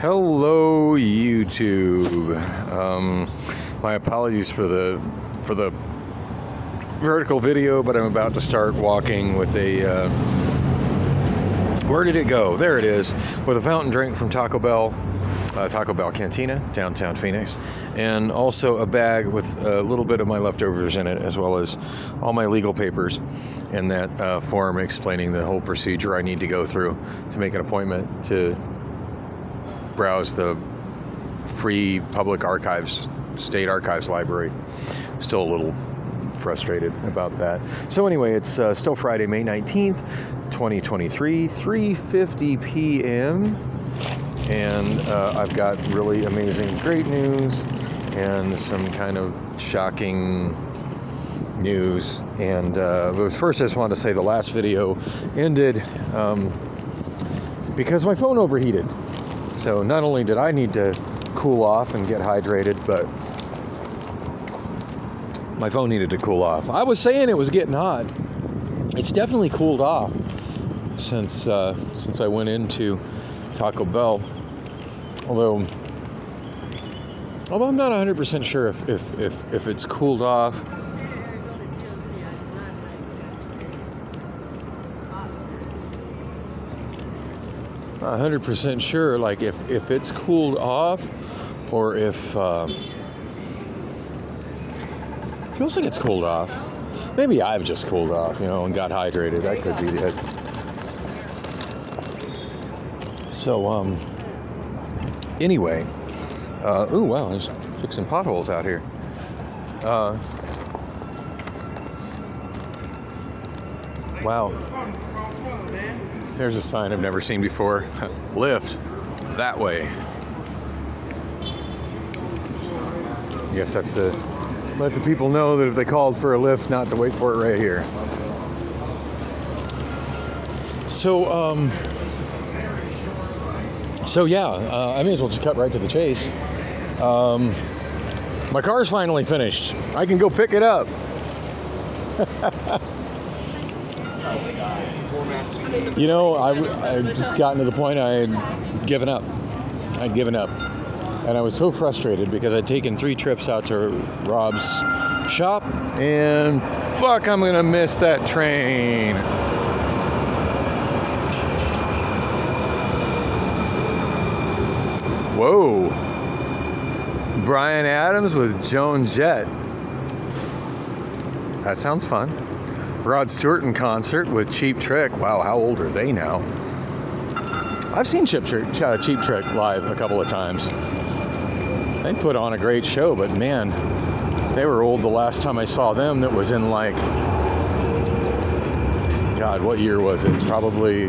Hello, YouTube. Um, my apologies for the for the vertical video, but I'm about to start walking with a. Uh, where did it go? There it is, with a fountain drink from Taco Bell, uh, Taco Bell Cantina, downtown Phoenix, and also a bag with a little bit of my leftovers in it, as well as all my legal papers and that uh, form explaining the whole procedure I need to go through to make an appointment to browse the free public archives, state archives library. Still a little frustrated about that. So anyway, it's uh, still Friday, May 19th, 2023, 3:50 p.m. And uh, I've got really amazing, great news and some kind of shocking news. And uh, but first, I just want to say the last video ended um, because my phone overheated. So not only did I need to cool off and get hydrated, but my phone needed to cool off. I was saying it was getting hot. It's definitely cooled off since uh, since I went into Taco Bell. Although, although I'm not 100% sure if, if, if, if it's cooled off. 100% sure, like if, if it's cooled off or if. Uh, feels like it's cooled off. Maybe I've just cooled off, you know, and got hydrated. That could be it. So, um, anyway, uh, ooh, wow, there's fixing potholes out here. Uh, wow. There's a sign I've never seen before. Lift that way. Guess that's the let the people know that if they called for a lift, not to wait for it right here. So, um, so yeah, uh, I may as well just cut right to the chase. Um, my car's finally finished. I can go pick it up. you know, I, I just gotten to the point I had given up. I'd given up. And I was so frustrated because I'd taken three trips out to Rob's shop, and fuck, I'm gonna miss that train. Whoa. Bryan Adams with Joan Jett. That sounds fun. Rod Stewart in concert with Cheap Trick. Wow, how old are they now? I've seen Cheap Trick, uh, Cheap Trick live a couple of times. They put on a great show, but man, they were old the last time I saw them. That was in like, God, what year was it? Probably,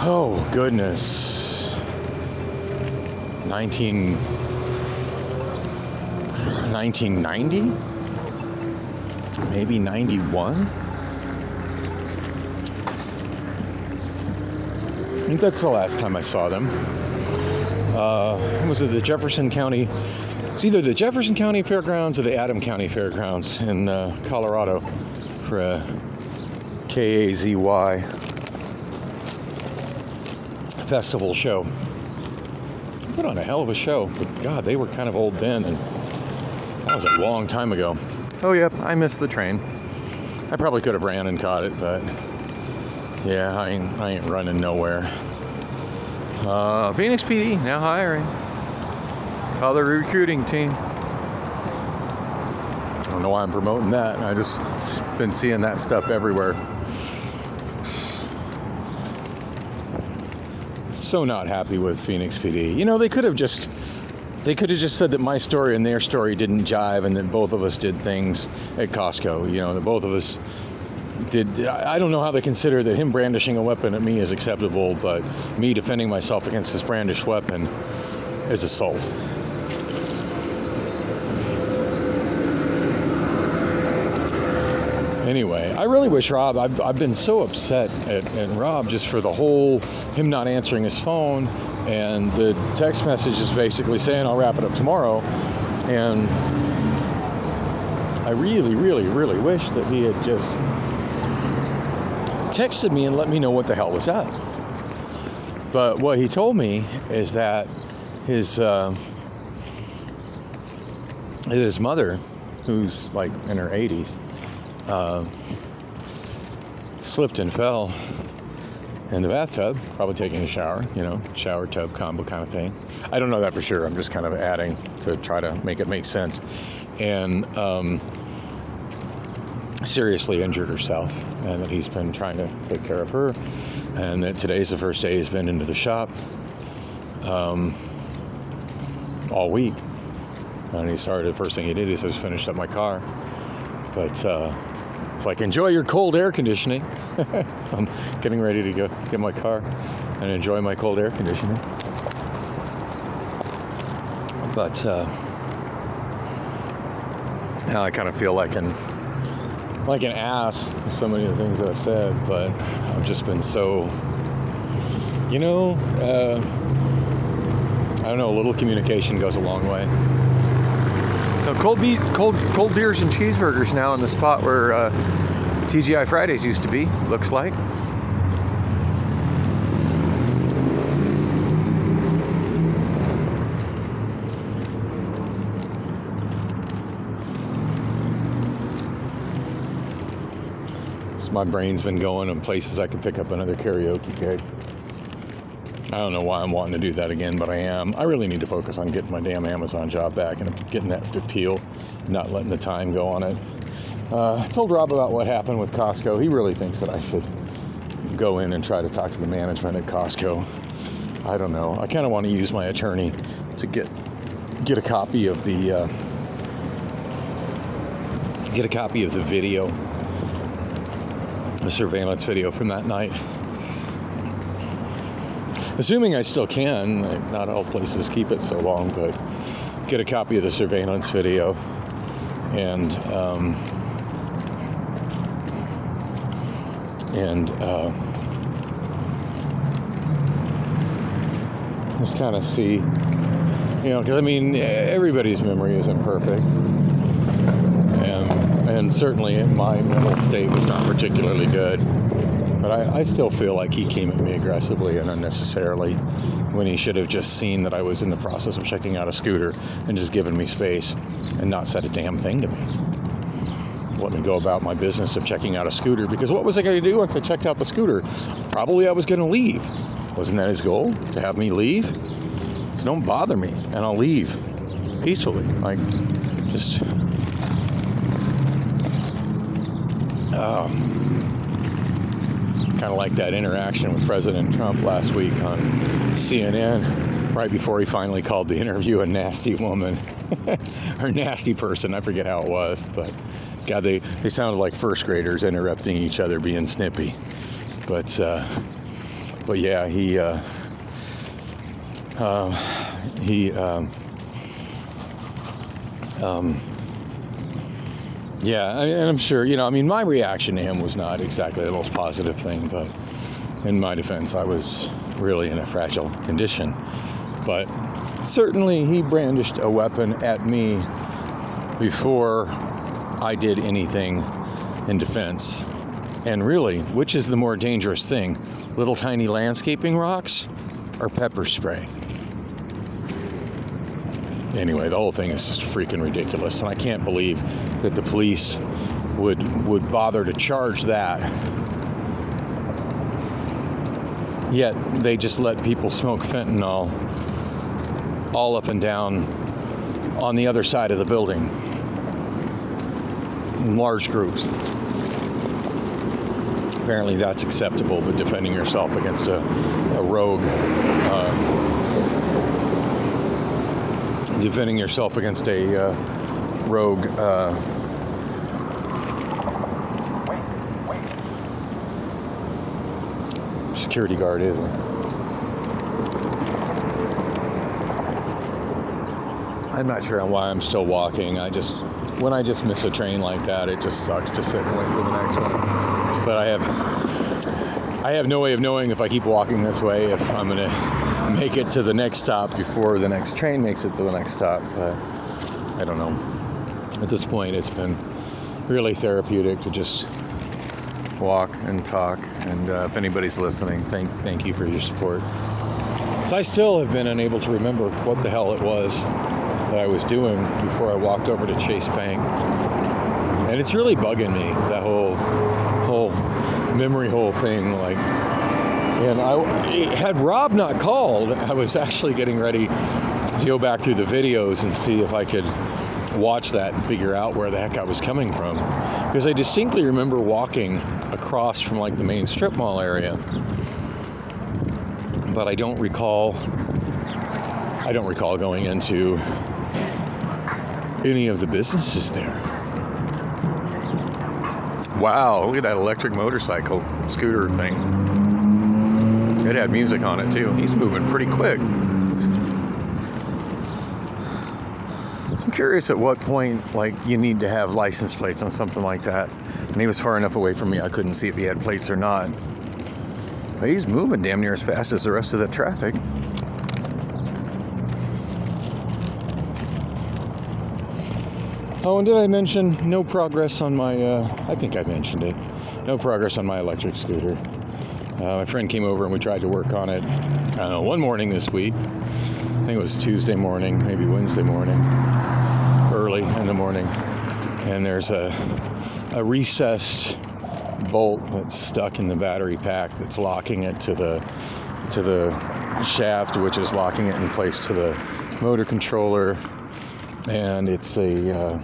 oh goodness, 19, 1990? Maybe 91? I think that's the last time I saw them. Uh, was it the Jefferson County? It's either the Jefferson County Fairgrounds or the Adam County Fairgrounds in uh, Colorado for a KAZY festival show. Put on a hell of a show, but God, they were kind of old then, and that was a long time ago. Oh, yep, I missed the train. I probably could have ran and caught it, but yeah, I ain't, I ain't running nowhere. Uh, Phoenix PD now hiring. Call the recruiting team. I don't know why I'm promoting that. I just been seeing that stuff everywhere. So not happy with Phoenix PD. You know, they could have just they could have just said that my story and their story didn't jive and that both of us did things at Costco. You know, that both of us did. I don't know how they consider that him brandishing a weapon at me is acceptable, but me defending myself against this brandished weapon is assault. Anyway, I really wish Rob, I've, I've been so upset at, at Rob just for the whole him not answering his phone and the text message is basically saying I'll wrap it up tomorrow. And I really, really, really wish that he had just texted me and let me know what the hell was up. But what he told me is that his uh, his mother, who's like in her 80s, uh, slipped and fell in the bathtub, probably taking a shower, you know, shower tub combo kind of thing. I don't know that for sure. I'm just kind of adding to try to make it make sense. And um, seriously injured herself, and that he's been trying to take care of her, and that today's the first day he's been into the shop um, all week. And he started, the first thing he did, he says, finished up my car. But uh, like, enjoy your cold air conditioning. I'm getting ready to go get my car and enjoy my cold air conditioning. But uh, now I kind of feel like an like an ass so many of the things that I've said, but I've just been so, you know, uh, I don't know. A little communication goes a long way. So cold, be- cold, cold beers and cheeseburgers now in the spot where uh, TGI Fridays used to be. Looks like. My brain's been going in places I could pick up another karaoke gig. I don't know why I'm wanting to do that again, but I am. I really need to focus on getting my damn Amazon job back and getting that appeal, not letting the time go on it. Uh, I told Rob about what happened with Costco. He really thinks that I should go in and try to talk to the management at Costco. I don't know. I kind of want to use my attorney to get get a copy of the uh, get a copy of the video, the surveillance video from that night. Assuming I still can, not all places keep it so long, but get a copy of the surveillance video and um, and uh, just kind of see, you know, because I mean, everybody's memory isn't perfect, and and certainly my mental state was not particularly good. But I, I, still feel like he came at me aggressively and unnecessarily when he should have just seen that I was in the process of checking out a scooter and just given me space and not said a damn thing to me. Let me go about my business of checking out a scooter because what was I going to do once I checked out the scooter? Probably I was going to leave. Wasn't that his goal? To have me leave? So don't bother me and I'll leave peacefully. Like, just. Um, kind of like that interaction with President Trump last week on CNN, right before he finally called the interview a nasty woman or nasty person. I forget how it was, but God, they, they sounded like first graders interrupting each other, being snippy. But uh, but yeah, he uh, uh, he um, um, yeah, and I'm sure, you know, I mean, my reaction to him was not exactly the most positive thing, but in my defense, I was really in a fragile condition. But certainly he brandished a weapon at me before I did anything in defense. And really, which is the more dangerous thing? Little tiny landscaping rocks or pepper spray? Anyway, the whole thing is just freaking ridiculous, and I can't believe that the police would would bother to charge that. Yet they just let people smoke fentanyl all up and down on the other side of the building in large groups. Apparently, that's acceptable, but defending yourself against a, a rogue. Uh, defending yourself against a uh, rogue uh, security guard isn't. I'm not sure why I'm still walking. I just when I just miss a train like that, it just sucks to sit and wait for the next one. But I have I have no way of knowing if I keep walking this way if I'm gonna make it to the next stop before the next train makes it to the next stop. But I don't know. At this point, it's been really therapeutic to just walk and talk. And uh, if anybody's listening, thank thank you for your support. So I still have been unable to remember what the hell it was that I was doing before I walked over to Chase Bank, and it's really bugging me that whole whole memory hole thing. Like, and I had Rob not called, I was actually getting ready to go back through the videos and see if I could watch that and figure out where the heck I was coming from. Because I distinctly remember walking across from like the main strip mall area. But I don't recall I don't recall going into any of the businesses there. Wow, look at that electric motorcycle scooter thing. It had music on it too. He's moving pretty quick. I'm curious at what point, like, you need to have license plates on something like that. And he was far enough away from me, I couldn't see if he had plates or not. But he's moving damn near as fast as the rest of the traffic. Oh, and did I mention no progress on my, uh, I think I mentioned it, no progress on my electric scooter. Uh, my friend came over and we tried to work on it uh, one morning this week. I think it was Tuesday morning, maybe Wednesday morning, early in the morning. And there's a, a recessed bolt that's stuck in the battery pack that's locking it to the to the shaft, which is locking it in place to the motor controller and it's a uh,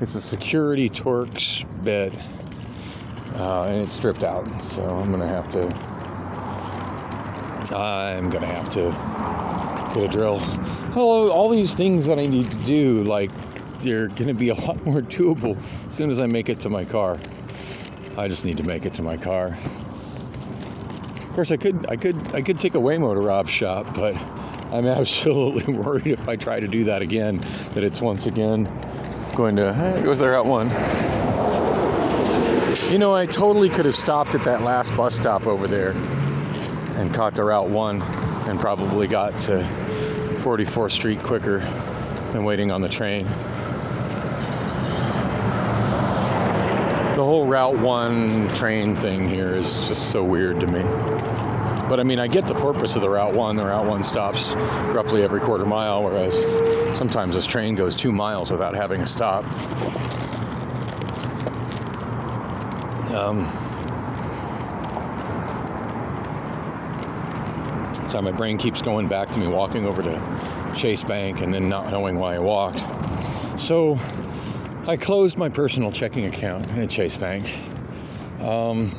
it's a security Torx bit, uh, and it's stripped out. So I'm gonna have to I'm gonna have to get a drill. Hello, all these things that I need to do, like they're gonna be a lot more doable as soon as I make it to my car. I just need to make it to my car. Of course, I could I could I could take a Waymo to Rob's shop, but I'm absolutely worried if I try to do that again, that it's once again going to, hey, it was there at 1. You know, I totally could have stopped at that last bus stop over there and caught the Route 1 and probably got to 44th Street quicker than waiting on the train. The whole Route 1 train thing here is just so weird to me. But I mean, I get the purpose of the Route 1. The Route 1 stops roughly every quarter mile, whereas sometimes this train goes two miles without having a stop. Um, so my brain keeps going back to me walking over to Chase Bank and then not knowing why I walked. So I closed my personal checking account at Chase Bank. Um,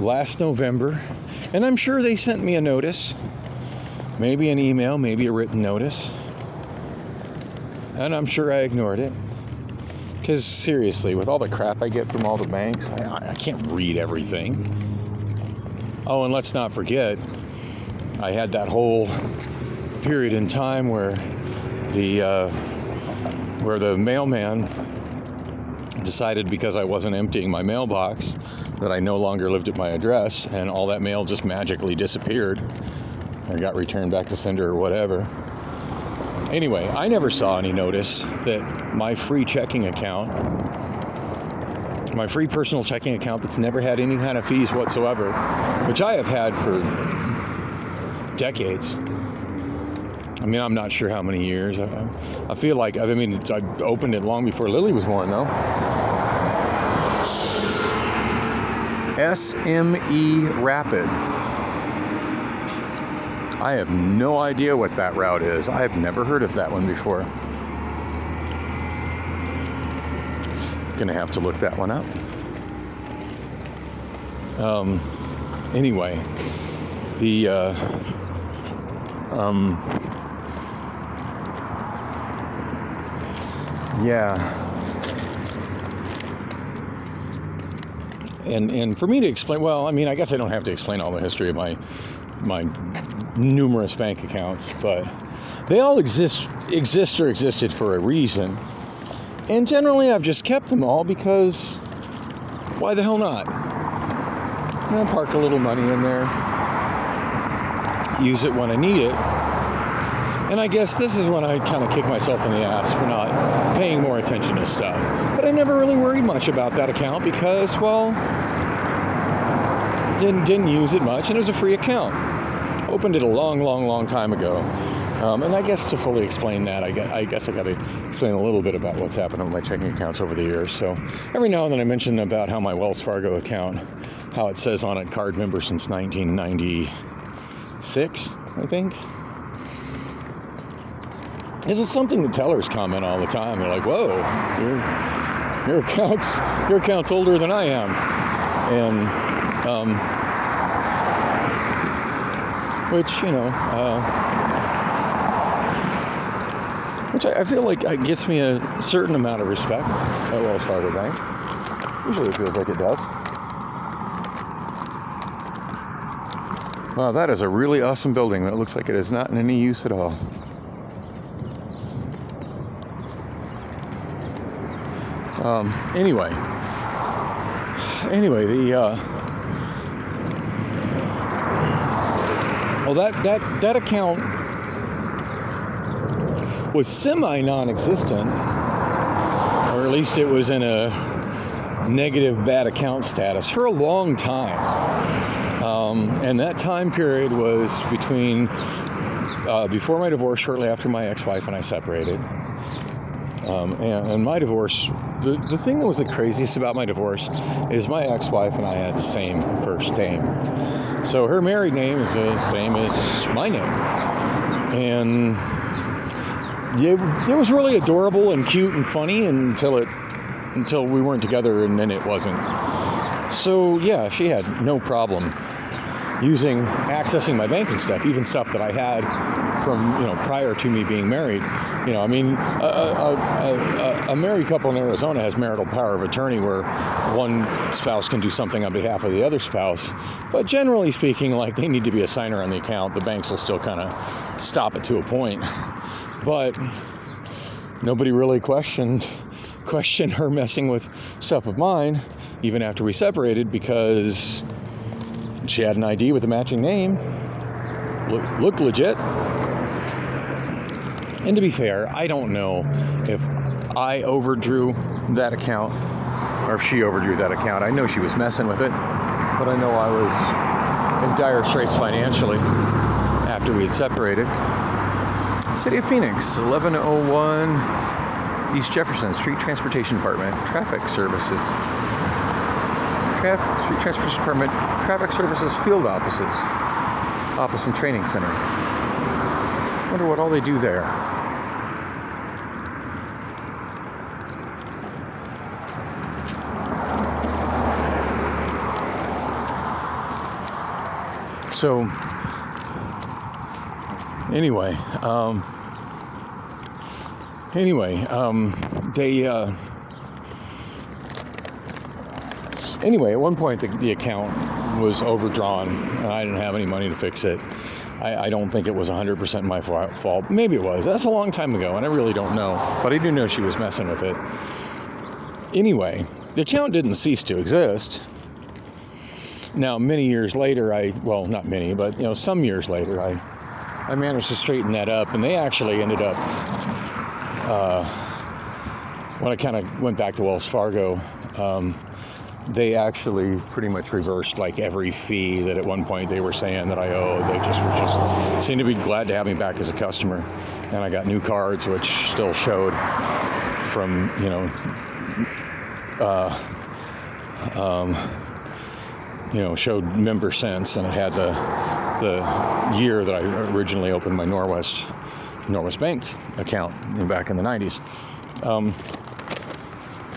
last November, and I'm sure they sent me a notice, maybe an email, maybe a written notice, and I'm sure I ignored it. Because seriously, with all the crap I get from all the banks, I, I can't read everything. Oh, and let's not forget, I had that whole period in time where the uh, where the mailman decided because I wasn't emptying my mailbox that I no longer lived at my address, and all that mail just magically disappeared or got returned back to sender or whatever. Anyway, I never saw any notice that my free checking account, my free personal checking account that's never had any kind of fees whatsoever, which I have had for decades. I mean, I'm not sure how many years. I, I feel like, I mean, I opened it long before Lily was born, though. SME Rapid. I have no idea what that route is. I have never heard of that one before. Gonna have to look that one up. Um, anyway, the uh, um, yeah and and for me to explain, well, I mean, I guess I don't have to explain all the history of my my numerous bank accounts, but they all exist exist or existed for a reason. And generally, I've just kept them all because why the hell not? Know, park a little money in there, use it when I need it. And I guess this is when I kind of kick myself in the ass for not paying more attention to stuff. But I never really worried much about that account because, well, didn't didn't use it much, and it was a free account. Opened it a long, long, long time ago. Um, and I guess to fully explain that, I guess I, guess I got to explain a little bit about what's happened with my checking accounts over the years. So every now and then I mention about how my Wells Fargo account, how it says on it card member since 1996, I think. This is something the tellers comment all the time. They're like, "Whoa, your your account's your account's older than I am," and um, which you know. Uh, which I, I feel like it gets me a certain amount of respect at Wells Fargo Bank. Usually it feels like it does. Wow, that is a really awesome building that looks like it is not in any use at all. Um, anyway, anyway, the uh, well, that that that account was semi non-existent, or at least it was in a negative bad account status for a long time. Um, and that time period was between uh, before my divorce, shortly after my ex-wife and I separated. Um, and, and, my divorce, the, the thing that was the craziest about my divorce is my ex wife and I had the same first name. So her married name is the same as my name. And it, it was really adorable and cute and funny until it until we weren't together and then it wasn't. So yeah, she had no problem using accessing my banking stuff, even stuff that I had from you know prior to me being married. You know, I mean, a, a, a, a, married couple in Arizona has marital power of attorney where one spouse can do something on behalf of the other spouse. But generally speaking, like they need to be a signer on the account. The banks will still kind of stop it to a point. But nobody really questioned questioned her messing with stuff of mine, even after we separated, because she had an ID with a matching name. Look, looked legit. And to be fair, I don't know if I overdrew that account or if she overdrew that account. I know she was messing with it, but I know I was in dire straits financially after we had separated. City of Phoenix, 1101 East Jefferson Street Transportation Department, Traffic Services. Traf- Street Transportation Department, Traffic Services Field Offices, Office and Training Center. Wonder what all they do there. So, anyway, um, anyway, um, they, uh, anyway, at one point the, the, account was overdrawn and I didn't have any money to fix it. I, I don't think it was 100% my fault. Maybe it was. That's a long time ago and I really don't know. But I do know she was messing with it. Anyway, the account didn't cease to exist. Now, many years later, I, well, not many, but, you know, some years later, I I managed to straighten that up, and they actually ended up. Uh, when I kind of went back to Wells Fargo, um, they actually pretty much reversed like every fee that at one point they were saying that I owed. They just were just seemed to be glad to have me back as a customer, and I got new cards which still showed from you know. Uh, um, you know, showed member sense, and it had the the year that I originally opened my Norwest Norwest Bank account back in the 90s. Um,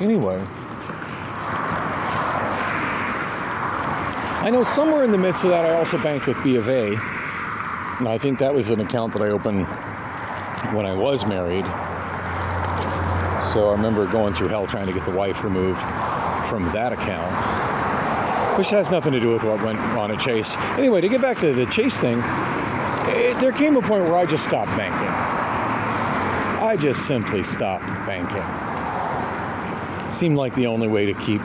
anyway, I know somewhere in the midst of that, I also banked with B of A, and I think that was an account that I opened when I was married. So I remember going through hell trying to get the wife removed from that account which has nothing to do with what went on at Chase. Anyway, to get back to the Chase thing, it, there came a point where I just stopped banking. I just simply stopped banking. Seemed like the only way to keep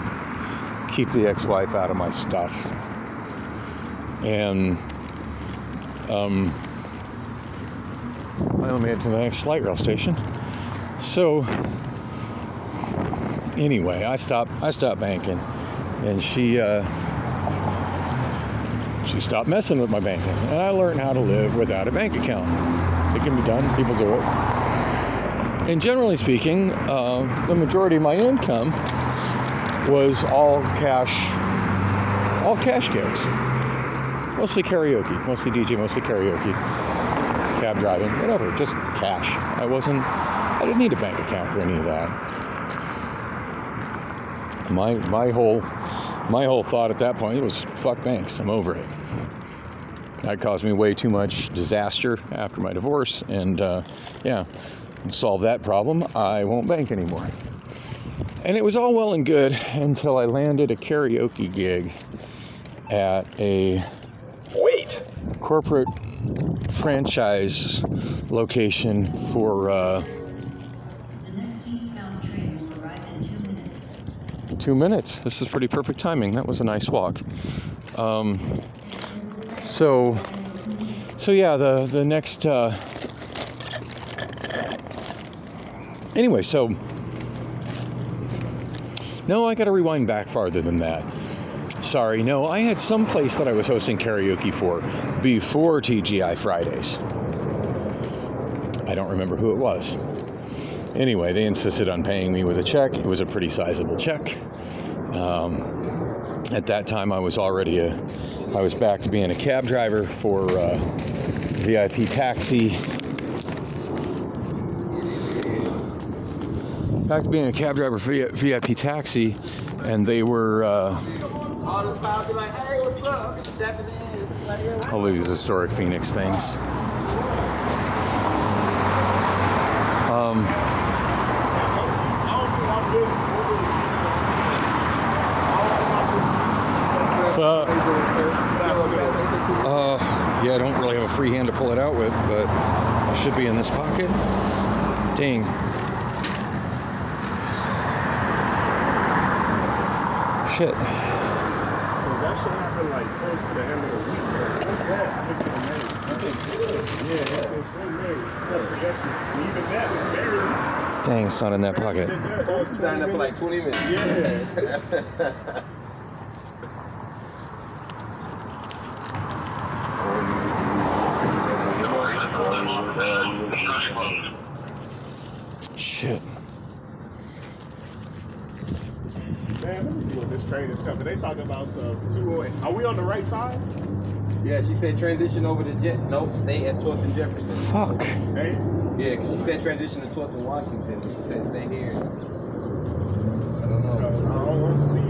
keep the ex-wife out of my stuff. And um, I finally made it to the next light rail station. So anyway, I stopped I stopped banking and she uh, she stopped messing with my banking. And I learned how to live without a bank account. It can be done, people do it. And generally speaking, uh, the majority of my income was all cash all cash gigs. Mostly karaoke, mostly DJ, mostly karaoke, cab driving, whatever, just cash. I wasn't, I didn't need a bank account for any of that. My my whole my whole thought at that point was fuck banks. I'm over it. That caused me way too much disaster after my divorce, and uh, yeah, solve that problem. I won't bank anymore. And it was all well and good until I landed a karaoke gig at a Wait. corporate franchise location for uh, The next eastbound train will arrive in two minutes. Two minutes. This is pretty perfect timing. That was a nice walk. Um, so, so yeah, the the next. Uh, anyway, so no, I got to rewind back farther than that. Sorry, no, I had some place that I was hosting karaoke for before TGI Fridays. I don't remember who it was. Anyway, they insisted on paying me with a check. It was a pretty sizable check. Um, at that time, I was already a, I was back to being a cab driver for uh, VIP taxi. Back to being a cab driver for VIP taxi, and they were. Uh, All these historic Phoenix things. Um, so, uh, yeah, I don't really have a free hand to pull it out with, but it should be in this pocket. Dang. Shit. That should happen like close to the end of the week. Yeah, I think it's May. I think Yeah, it's in May. So production, and even that is very. Dang, it's not in that pocket. Stand up for like 20 minutes. Yeah. Shit. Man, let me see what this train is coming. They talking about some 208. Are we on the right side? Yeah, she said transition over to Jet. No, stay at Torton Jefferson. Fuck. Hey? Yeah, because she said transition to Torton Washington, but she said stay here. I don't No, I know. don't want to see.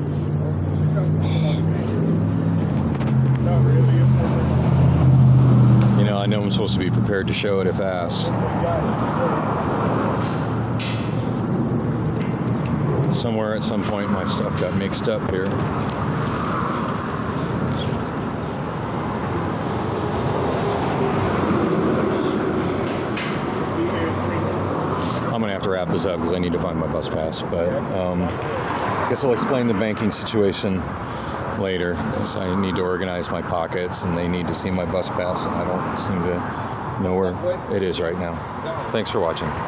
Not really. You know, I know I'm supposed to be prepared to show it if asked. Somewhere at some point, my stuff got mixed up here. I'm gonna have to wrap this up because I need to find my bus pass. But um, I guess I'll explain the banking situation later because I need to organize my pockets and they need to see my bus pass, and I don't seem to know where it is right now. Thanks for watching.